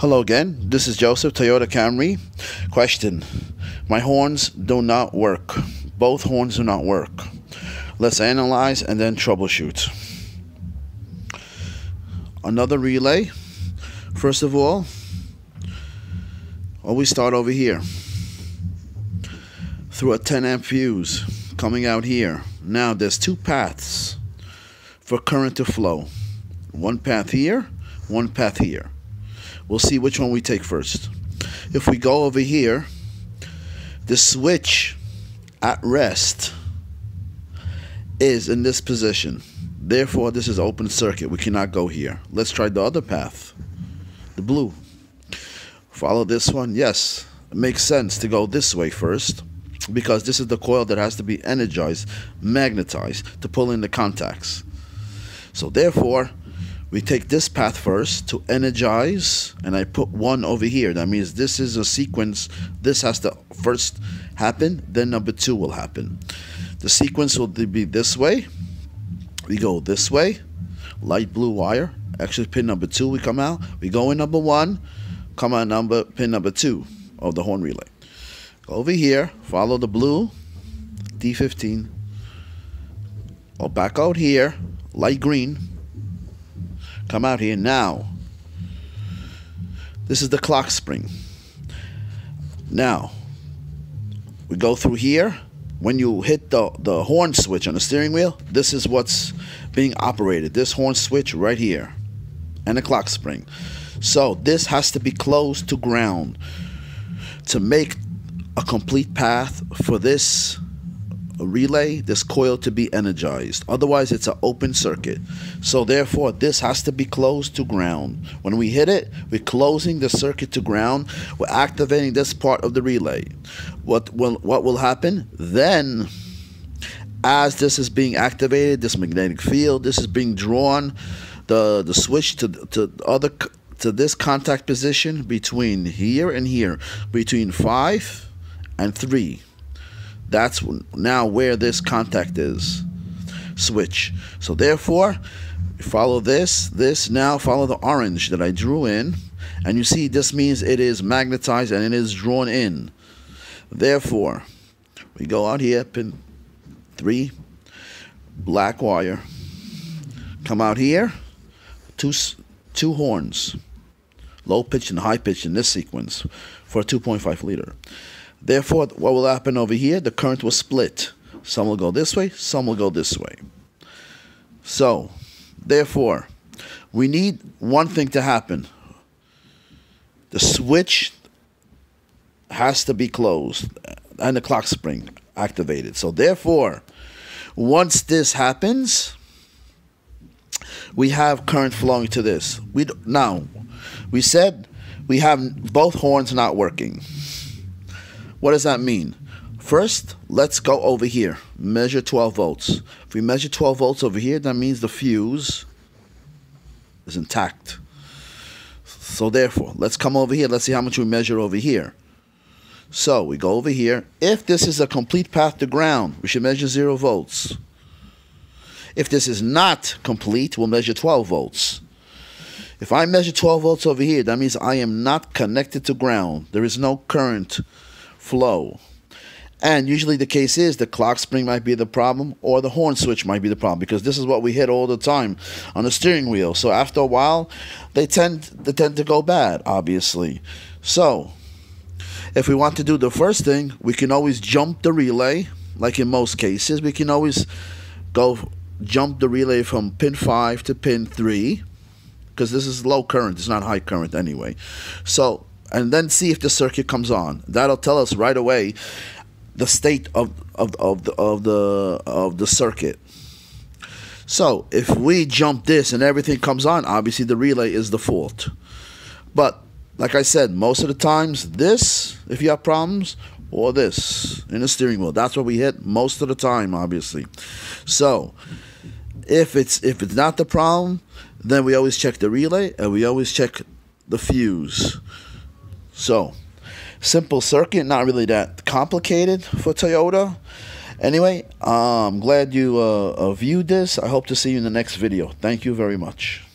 Hello again. This is Joseph, Toyota Camry. Question My horns do not work. Both horns do not work. Let's analyze and then troubleshoot. Another relay. First of all, always start over here through a 10 amp fuse coming out here. Now there's two paths for current to flow. One path here, one path here. We'll see which one we take first. If we go over here, the switch at rest is in this position. Therefore, this is open circuit. We cannot go here. Let's try the other path, the blue. Follow this one. Yes, it makes sense to go this way first because this is the coil that has to be energized, magnetized to pull in the contacts. So therefore, we take this path first to energize and I put one over here. That means this is a sequence. This has to first happen then number two will happen. The sequence will be this way. We go this way. Light blue wire. Actually pin number two we come out. We go in number one. Come out number pin number two of the horn relay. Go over here. Follow the blue. D15 I'll back out here. Light green come out here now. This is the clock spring. Now, we go through here. When you hit the, the horn switch on the steering wheel, this is what's being operated. This horn switch right here and the clock spring. So this has to be closed to ground to make a complete path for this relay, this coil to be energized. Otherwise, it's an open circuit. So therefore, this has to be closed to ground. When we hit it, we're closing the circuit to ground. We're activating this part of the relay. What will what will happen then? As this is being activated, this magnetic field, this is being drawn, the the switch to to other to this contact position between here and here, between five and three that's now where this contact is. Switch. So therefore, follow this, this, now follow the orange that I drew in. And you see this means it is magnetized and it is drawn in. Therefore, we go out here, pin 3, black wire. Come out here, two, two horns, low pitch and high pitch in this sequence for a 2.5 liter. Therefore, what will happen over here? The current will split. Some will go this way, some will go this way. So, therefore, we need one thing to happen. The switch has to be closed and the clock spring activated. So, therefore, once this happens, we have current flowing to this. We now we said we have both horns not working. What does that mean? First, let's go over here. Measure 12 volts. If we measure 12 volts over here, that means the fuse is intact. So therefore, let's come over here. Let's see how much we measure over here. So we go over here. If this is a complete path to ground, we should measure 0 volts. If this is not complete, we'll measure 12 volts. If I measure 12 volts over here, that means I am not connected to ground. There is no current flow. And usually the case is the clock spring might be the problem or the horn switch might be the problem because this is what we hit all the time on the steering wheel. So after a while, they tend they tend to go bad, obviously. So if we want to do the first thing, we can always jump the relay, like in most cases. We can always go jump the relay from pin 5 to pin 3 because this is low current, it's not high current anyway. So and then see if the circuit comes on. That'll tell us right away the state of of of the of the of the circuit. So if we jump this and everything comes on, obviously the relay is the fault. But like I said, most of the times this, if you have problems, or this in the steering wheel. That's what we hit most of the time, obviously. So if it's if it's not the problem, then we always check the relay and we always check the fuse. So, simple circuit, not really that complicated for Toyota. Anyway, I'm um, glad you uh, uh, viewed this. I hope to see you in the next video. Thank you very much.